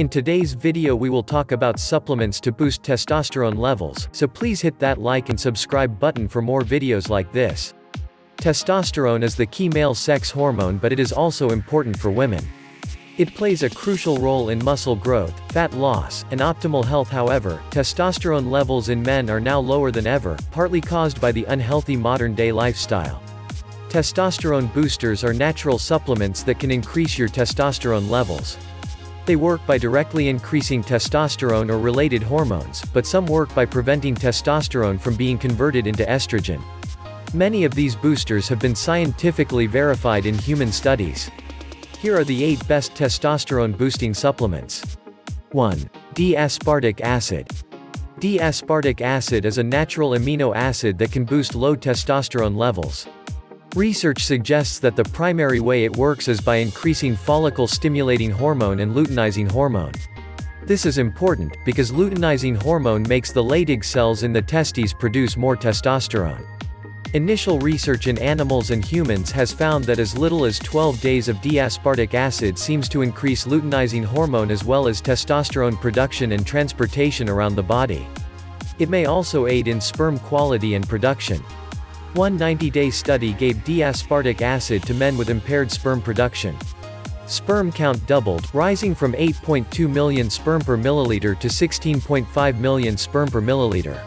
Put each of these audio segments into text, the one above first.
In today's video we will talk about supplements to boost testosterone levels, so please hit that like and subscribe button for more videos like this. Testosterone is the key male sex hormone but it is also important for women. It plays a crucial role in muscle growth, fat loss, and optimal health however, testosterone levels in men are now lower than ever, partly caused by the unhealthy modern-day lifestyle. Testosterone boosters are natural supplements that can increase your testosterone levels. They work by directly increasing testosterone or related hormones, but some work by preventing testosterone from being converted into estrogen. Many of these boosters have been scientifically verified in human studies. Here are the 8 best testosterone boosting supplements. 1. D-aspartic acid. D-aspartic acid is a natural amino acid that can boost low testosterone levels. Research suggests that the primary way it works is by increasing follicle-stimulating hormone and luteinizing hormone. This is important, because luteinizing hormone makes the Leydig cells in the testes produce more testosterone. Initial research in animals and humans has found that as little as 12 days of D-aspartic acid seems to increase luteinizing hormone as well as testosterone production and transportation around the body. It may also aid in sperm quality and production. One 90-day study gave D-aspartic acid to men with impaired sperm production. Sperm count doubled, rising from 8.2 million sperm per milliliter to 16.5 million sperm per milliliter.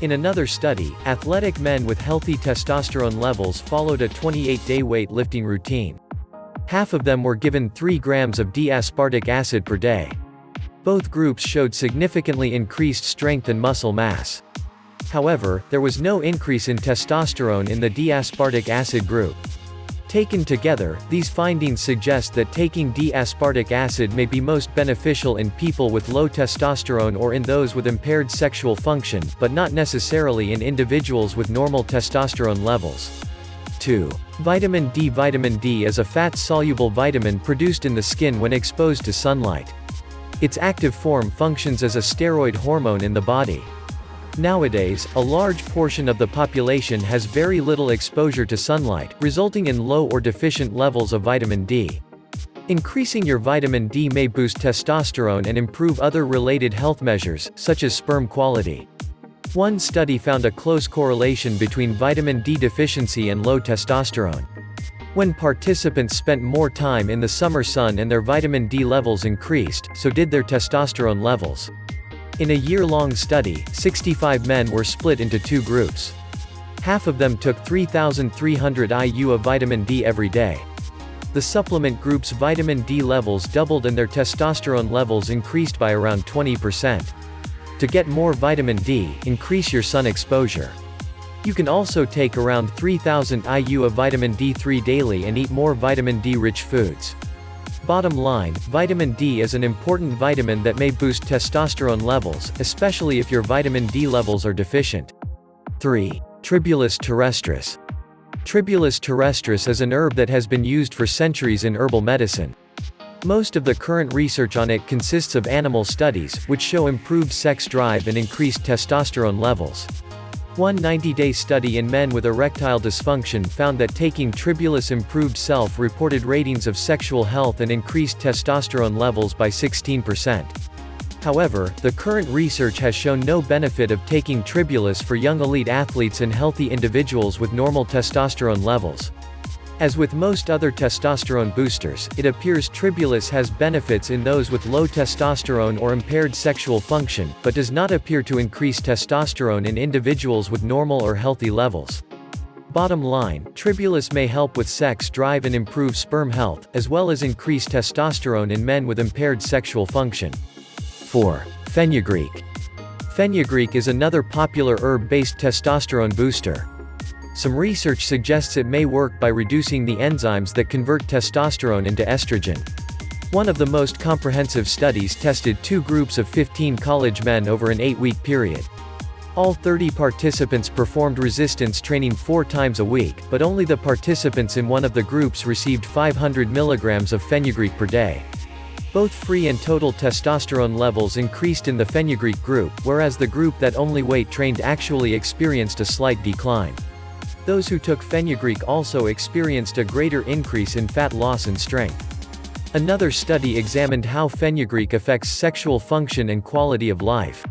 In another study, athletic men with healthy testosterone levels followed a 28-day weight lifting routine. Half of them were given 3 grams of D-aspartic acid per day. Both groups showed significantly increased strength and muscle mass. However, there was no increase in testosterone in the D-aspartic acid group. Taken together, these findings suggest that taking D-aspartic acid may be most beneficial in people with low testosterone or in those with impaired sexual function, but not necessarily in individuals with normal testosterone levels. 2. Vitamin D Vitamin D is a fat-soluble vitamin produced in the skin when exposed to sunlight. Its active form functions as a steroid hormone in the body. Nowadays, a large portion of the population has very little exposure to sunlight, resulting in low or deficient levels of vitamin D. Increasing your vitamin D may boost testosterone and improve other related health measures, such as sperm quality. One study found a close correlation between vitamin D deficiency and low testosterone. When participants spent more time in the summer sun and their vitamin D levels increased, so did their testosterone levels. In a year-long study, 65 men were split into two groups. Half of them took 3,300 IU of vitamin D every day. The supplement group's vitamin D levels doubled and their testosterone levels increased by around 20%. To get more vitamin D, increase your sun exposure. You can also take around 3000 IU of vitamin D3 daily and eat more vitamin D-rich foods. Bottom line, vitamin D is an important vitamin that may boost testosterone levels, especially if your vitamin D levels are deficient. 3. Tribulus terrestris. Tribulus terrestris is an herb that has been used for centuries in herbal medicine. Most of the current research on it consists of animal studies, which show improved sex drive and increased testosterone levels. One 90-day study in men with erectile dysfunction found that taking Tribulus improved self-reported ratings of sexual health and increased testosterone levels by 16%. However, the current research has shown no benefit of taking Tribulus for young elite athletes and healthy individuals with normal testosterone levels. As with most other testosterone boosters, it appears Tribulus has benefits in those with low testosterone or impaired sexual function, but does not appear to increase testosterone in individuals with normal or healthy levels. Bottom line, Tribulus may help with sex drive and improve sperm health, as well as increase testosterone in men with impaired sexual function. 4. Fenugreek. Fenugreek is another popular herb-based testosterone booster. Some research suggests it may work by reducing the enzymes that convert testosterone into estrogen. One of the most comprehensive studies tested two groups of 15 college men over an 8-week period. All 30 participants performed resistance training four times a week, but only the participants in one of the groups received 500 mg of fenugreek per day. Both free and total testosterone levels increased in the fenugreek group, whereas the group that only weight trained actually experienced a slight decline. Those who took fenugreek also experienced a greater increase in fat loss and strength. Another study examined how fenugreek affects sexual function and quality of life.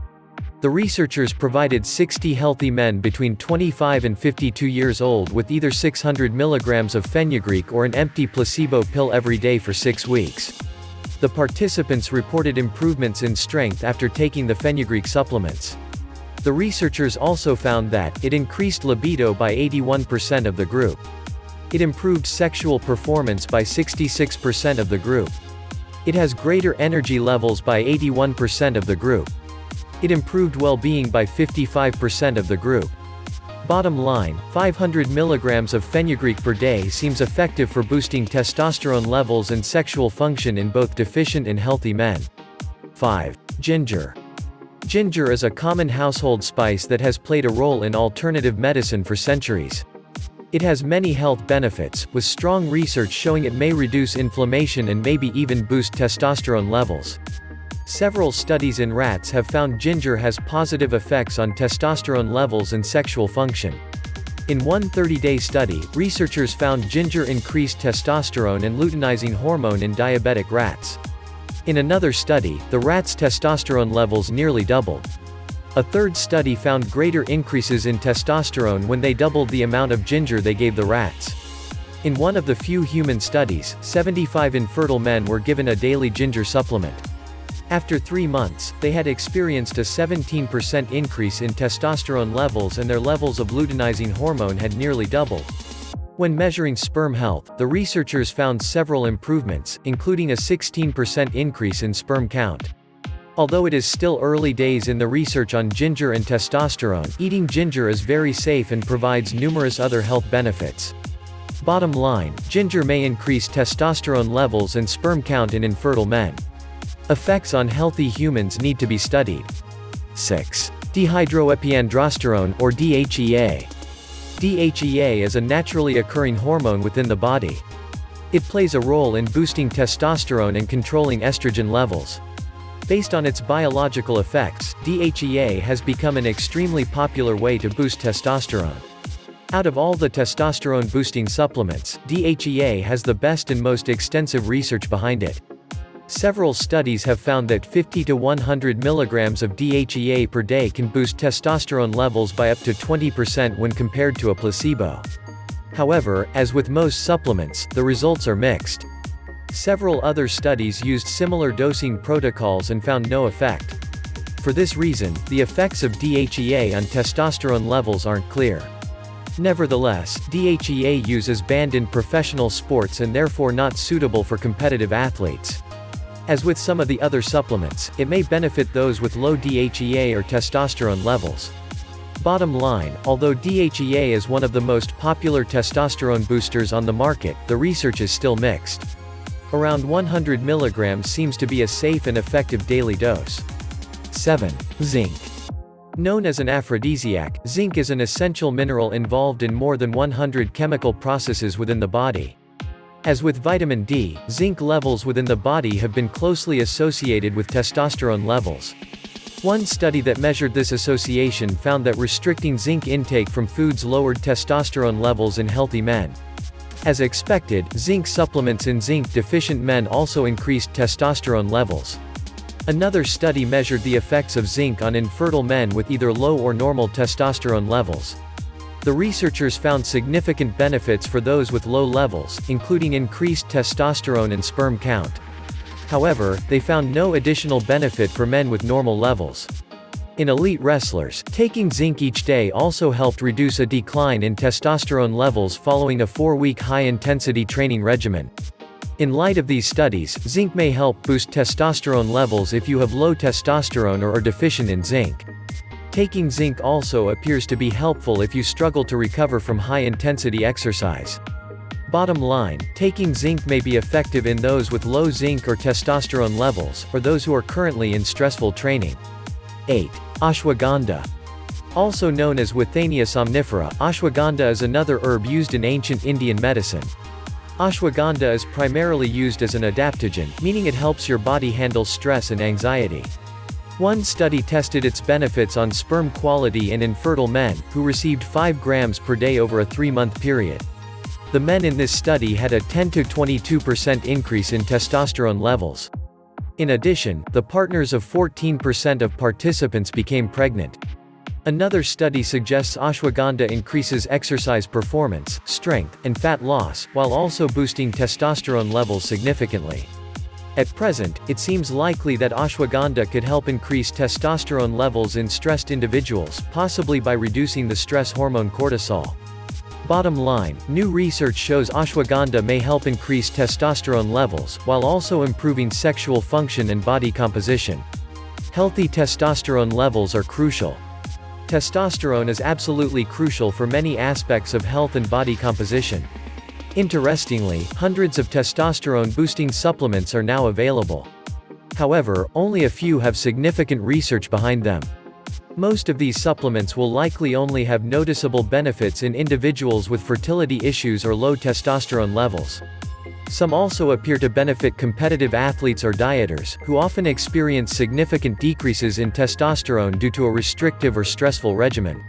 The researchers provided 60 healthy men between 25 and 52 years old with either 600 mg of fenugreek or an empty placebo pill every day for six weeks. The participants reported improvements in strength after taking the fenugreek supplements. The researchers also found that, it increased libido by 81% of the group. It improved sexual performance by 66% of the group. It has greater energy levels by 81% of the group. It improved well-being by 55% of the group. Bottom line, 500 mg of fenugreek per day seems effective for boosting testosterone levels and sexual function in both deficient and healthy men. 5. Ginger. Ginger is a common household spice that has played a role in alternative medicine for centuries. It has many health benefits, with strong research showing it may reduce inflammation and maybe even boost testosterone levels. Several studies in rats have found ginger has positive effects on testosterone levels and sexual function. In one 30-day study, researchers found ginger increased testosterone and luteinizing hormone in diabetic rats. In another study, the rats' testosterone levels nearly doubled. A third study found greater increases in testosterone when they doubled the amount of ginger they gave the rats. In one of the few human studies, 75 infertile men were given a daily ginger supplement. After three months, they had experienced a 17% increase in testosterone levels and their levels of luteinizing hormone had nearly doubled. When measuring sperm health, the researchers found several improvements, including a 16% increase in sperm count. Although it is still early days in the research on ginger and testosterone, eating ginger is very safe and provides numerous other health benefits. Bottom line, ginger may increase testosterone levels and sperm count in infertile men. Effects on healthy humans need to be studied. 6. Dehydroepiandrosterone or DHEA. DHEA is a naturally occurring hormone within the body. It plays a role in boosting testosterone and controlling estrogen levels. Based on its biological effects, DHEA has become an extremely popular way to boost testosterone. Out of all the testosterone-boosting supplements, DHEA has the best and most extensive research behind it. Several studies have found that 50 to 100 mg of DHEA per day can boost testosterone levels by up to 20% when compared to a placebo. However, as with most supplements, the results are mixed. Several other studies used similar dosing protocols and found no effect. For this reason, the effects of DHEA on testosterone levels aren't clear. Nevertheless, DHEA use is banned in professional sports and therefore not suitable for competitive athletes. As with some of the other supplements, it may benefit those with low DHEA or testosterone levels. Bottom line, although DHEA is one of the most popular testosterone boosters on the market, the research is still mixed. Around 100 mg seems to be a safe and effective daily dose. 7. Zinc. Known as an aphrodisiac, zinc is an essential mineral involved in more than 100 chemical processes within the body. As with vitamin D, zinc levels within the body have been closely associated with testosterone levels. One study that measured this association found that restricting zinc intake from foods lowered testosterone levels in healthy men. As expected, zinc supplements in zinc-deficient men also increased testosterone levels. Another study measured the effects of zinc on infertile men with either low or normal testosterone levels. The researchers found significant benefits for those with low levels, including increased testosterone and sperm count. However, they found no additional benefit for men with normal levels. In elite wrestlers, taking zinc each day also helped reduce a decline in testosterone levels following a four-week high-intensity training regimen. In light of these studies, zinc may help boost testosterone levels if you have low testosterone or are deficient in zinc. Taking zinc also appears to be helpful if you struggle to recover from high-intensity exercise. Bottom line, taking zinc may be effective in those with low zinc or testosterone levels, or those who are currently in stressful training. 8. Ashwagandha. Also known as Withania somnifera, ashwagandha is another herb used in ancient Indian medicine. Ashwagandha is primarily used as an adaptogen, meaning it helps your body handle stress and anxiety. One study tested its benefits on sperm quality in infertile men, who received 5 grams per day over a three-month period. The men in this study had a 10 to 22% increase in testosterone levels. In addition, the partners of 14% of participants became pregnant. Another study suggests ashwagandha increases exercise performance, strength, and fat loss, while also boosting testosterone levels significantly. At present, it seems likely that ashwagandha could help increase testosterone levels in stressed individuals, possibly by reducing the stress hormone cortisol. Bottom line, new research shows ashwagandha may help increase testosterone levels, while also improving sexual function and body composition. Healthy testosterone levels are crucial. Testosterone is absolutely crucial for many aspects of health and body composition. Interestingly, hundreds of testosterone-boosting supplements are now available. However, only a few have significant research behind them. Most of these supplements will likely only have noticeable benefits in individuals with fertility issues or low testosterone levels. Some also appear to benefit competitive athletes or dieters, who often experience significant decreases in testosterone due to a restrictive or stressful regimen.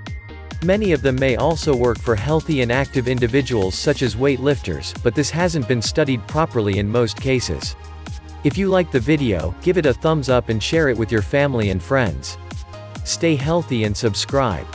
Many of them may also work for healthy and active individuals such as weightlifters, but this hasn't been studied properly in most cases. If you like the video, give it a thumbs up and share it with your family and friends. Stay healthy and subscribe.